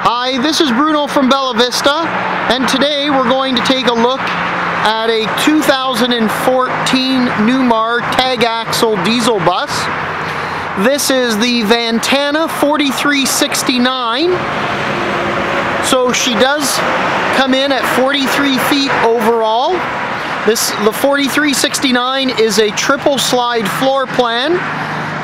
Hi, this is Bruno from Bella Vista, and today we're going to take a look at a 2014 Newmar tag axle diesel bus. This is the Ventana 4369. So she does come in at 43 feet overall. This the 4369 is a triple slide floor plan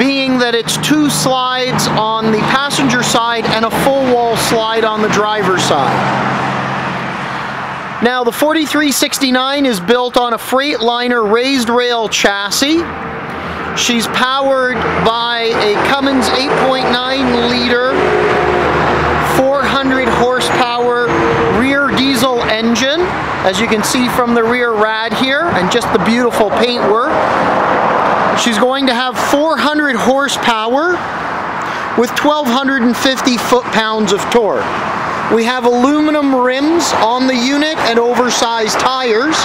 being that it's two slides on the passenger side and a full wall slide on the driver's side. Now the 4369 is built on a Freightliner raised rail chassis. She's powered by a Cummins 8.9 liter 400 horsepower rear diesel engine as you can see from the rear rad here and just the beautiful paintwork She's going to have 400 horsepower with 1,250 foot-pounds of torque. We have aluminum rims on the unit and oversized tires.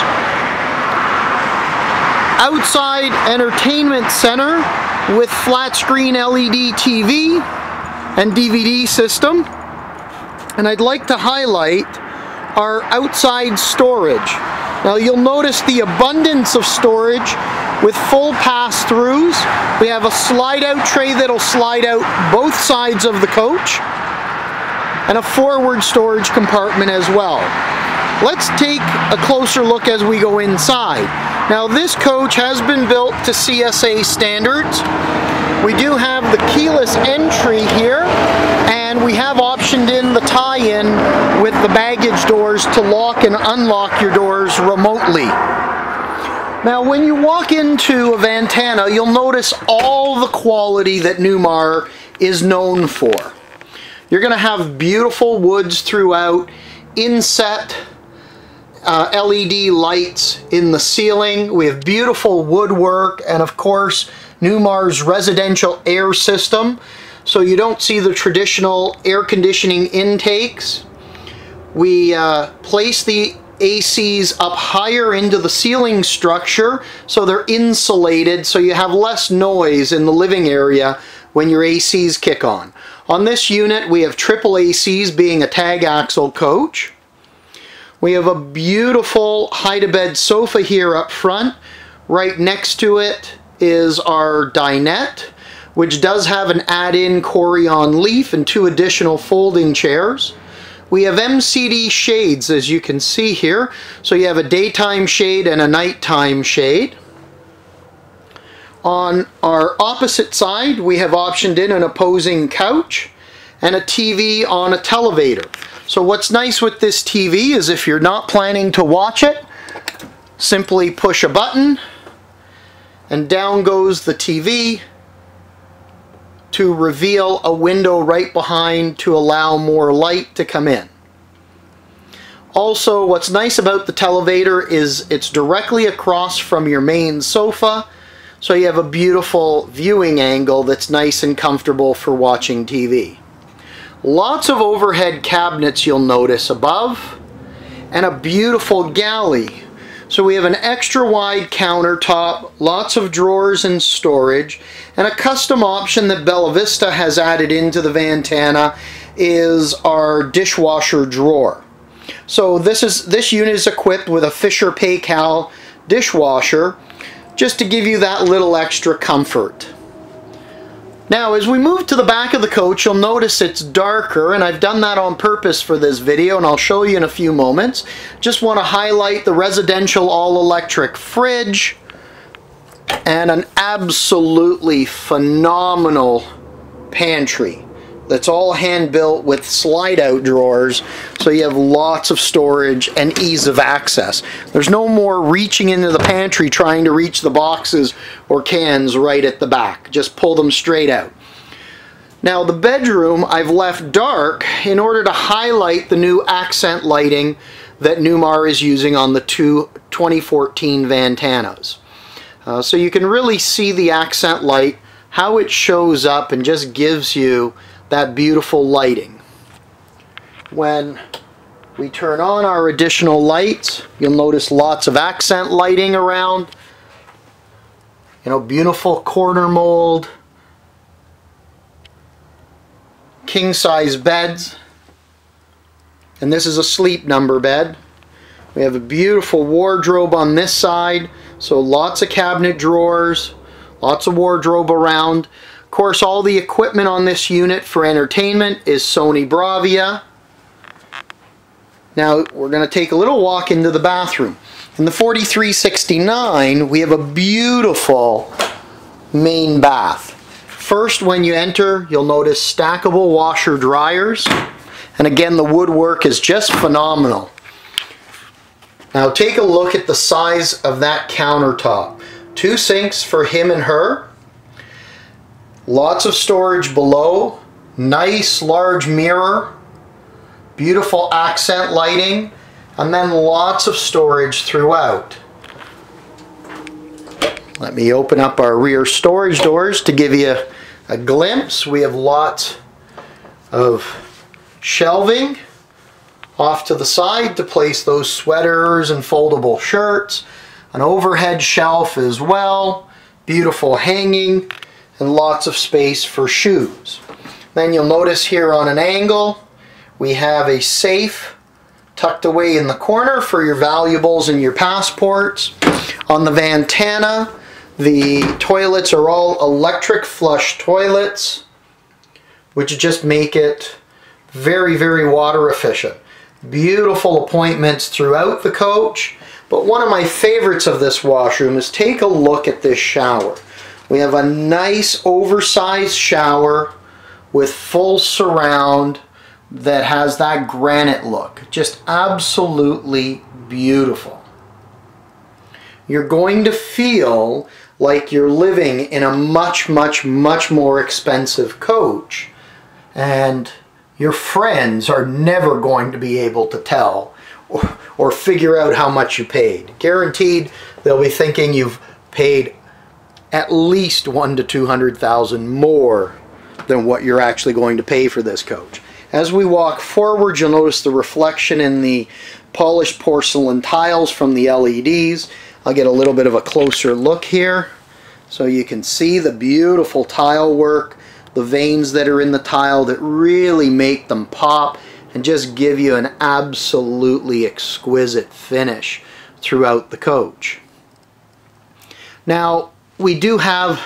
Outside entertainment center with flat screen LED TV and DVD system. And I'd like to highlight our outside storage. Now you'll notice the abundance of storage with full pass-throughs. We have a slide-out tray that'll slide out both sides of the coach and a forward storage compartment as well. Let's take a closer look as we go inside. Now this coach has been built to CSA standards. We do have the keyless entry here and we have optioned in the tie-in with the baggage doors to lock and unlock your doors remotely. Now when you walk into a Ventana, you'll notice all the quality that Newmar is known for. You're going to have beautiful woods throughout, inset uh, LED lights in the ceiling. We have beautiful woodwork and of course Newmar's residential air system so you don't see the traditional air conditioning intakes. We uh, place the ACs up higher into the ceiling structure so they're insulated so you have less noise in the living area when your ACs kick on. On this unit we have triple ACs being a tag axle coach. We have a beautiful hide-a-bed sofa here up front. Right next to it is our dinette which does have an add-in Corian leaf and two additional folding chairs. We have MCD shades as you can see here. So you have a daytime shade and a nighttime shade. On our opposite side we have optioned in an opposing couch and a TV on a televator. So what's nice with this TV is if you're not planning to watch it, simply push a button and down goes the TV to reveal a window right behind to allow more light to come in. Also, what's nice about the televator is it's directly across from your main sofa, so you have a beautiful viewing angle that's nice and comfortable for watching TV. Lots of overhead cabinets you'll notice above, and a beautiful galley so we have an extra wide countertop, lots of drawers and storage, and a custom option that Bella Vista has added into the Ventana is our dishwasher drawer. So this is this unit is equipped with a Fisher Paykel dishwasher just to give you that little extra comfort. Now as we move to the back of the coach you'll notice it's darker and I've done that on purpose for this video and I'll show you in a few moments. Just want to highlight the residential all-electric fridge and an absolutely phenomenal pantry that's all hand built with slide out drawers so you have lots of storage and ease of access. There's no more reaching into the pantry trying to reach the boxes or cans right at the back. Just pull them straight out. Now the bedroom I've left dark in order to highlight the new accent lighting that Newmar is using on the two 2014 Ventanas. Uh, so you can really see the accent light, how it shows up and just gives you that beautiful lighting. When we turn on our additional lights, you'll notice lots of accent lighting around. You know, beautiful corner mold, king size beds. And this is a sleep number bed. We have a beautiful wardrobe on this side. So lots of cabinet drawers, lots of wardrobe around. Course, all the equipment on this unit for entertainment is Sony Bravia. Now, we're going to take a little walk into the bathroom. In the 4369, we have a beautiful main bath. First, when you enter, you'll notice stackable washer dryers. And again, the woodwork is just phenomenal. Now take a look at the size of that countertop. Two sinks for him and her. Lots of storage below. Nice large mirror. Beautiful accent lighting. And then lots of storage throughout. Let me open up our rear storage doors to give you a glimpse. We have lots of shelving off to the side to place those sweaters and foldable shirts. An overhead shelf as well. Beautiful hanging and lots of space for shoes. Then you'll notice here on an angle we have a safe tucked away in the corner for your valuables and your passports. On the Ventana the toilets are all electric flush toilets, which just make it very, very water efficient. Beautiful appointments throughout the coach. But one of my favorites of this washroom is take a look at this shower. We have a nice oversized shower with full surround that has that granite look. Just absolutely beautiful. You're going to feel like you're living in a much, much, much more expensive coach. And your friends are never going to be able to tell or, or figure out how much you paid. Guaranteed, they'll be thinking you've paid at least one to 200,000 more than what you're actually going to pay for this coach. As we walk forward, you'll notice the reflection in the polished porcelain tiles from the LEDs. I'll get a little bit of a closer look here. So you can see the beautiful tile work, the veins that are in the tile that really make them pop and just give you an absolutely exquisite finish throughout the coach. Now, we do have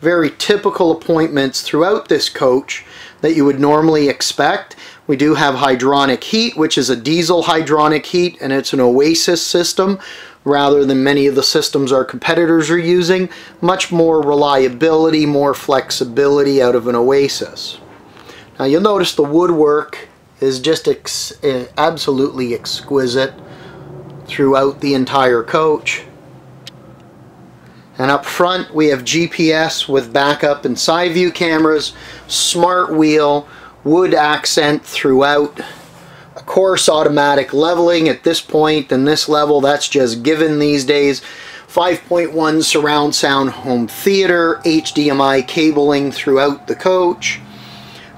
very typical appointments throughout this coach that you would normally expect. We do have hydronic heat, which is a diesel hydronic heat, and it's an Oasis system rather than many of the systems our competitors are using. Much more reliability, more flexibility out of an Oasis. Now you'll notice the woodwork is just ex eh, absolutely exquisite throughout the entire coach. And up front we have GPS with backup and side view cameras, smart wheel, wood accent throughout. Of course automatic leveling at this point and this level that's just given these days. 5.1 surround sound home theater HDMI cabling throughout the coach.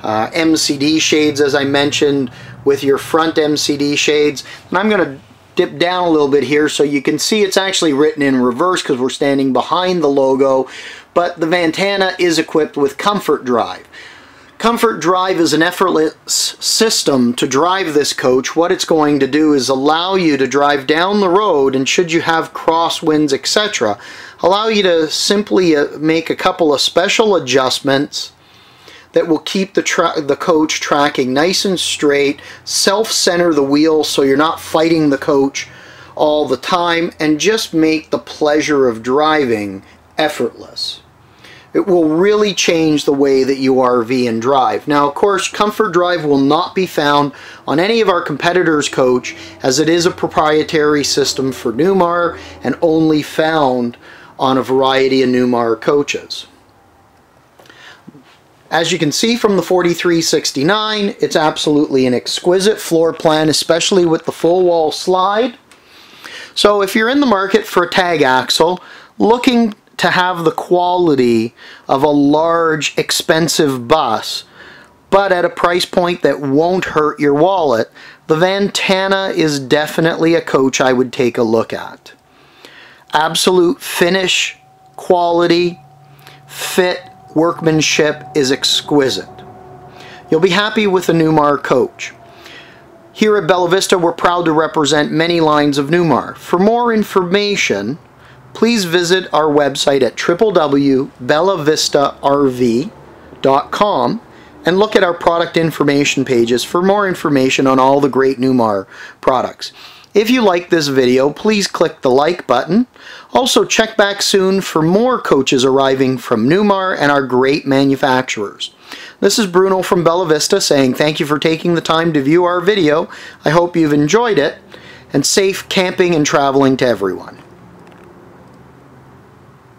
Uh, MCD shades as I mentioned with your front MCD shades. And I'm going to dip down a little bit here so you can see it's actually written in reverse because we're standing behind the logo but the Ventana is equipped with comfort drive Comfort Drive is an effortless system to drive this coach. What it's going to do is allow you to drive down the road and should you have crosswinds, etc., allow you to simply uh, make a couple of special adjustments that will keep the, the coach tracking nice and straight, self-center the wheel so you're not fighting the coach all the time, and just make the pleasure of driving effortless it will really change the way that you RV and drive. Now, of course, Comfort Drive will not be found on any of our competitors' coach as it is a proprietary system for Newmar and only found on a variety of Newmar coaches. As you can see from the 4369, it's absolutely an exquisite floor plan, especially with the full wall slide. So if you're in the market for a tag axle, looking to have the quality of a large, expensive bus, but at a price point that won't hurt your wallet, the Ventana is definitely a coach I would take a look at. Absolute finish, quality, fit, workmanship is exquisite. You'll be happy with the Newmar coach. Here at Bella Vista, we're proud to represent many lines of Newmar. For more information, please visit our website at www.bellavistarv.com and look at our product information pages for more information on all the great Newmar products. If you like this video, please click the like button. Also check back soon for more coaches arriving from Newmar and our great manufacturers. This is Bruno from Bella Vista saying thank you for taking the time to view our video. I hope you've enjoyed it and safe camping and traveling to everyone.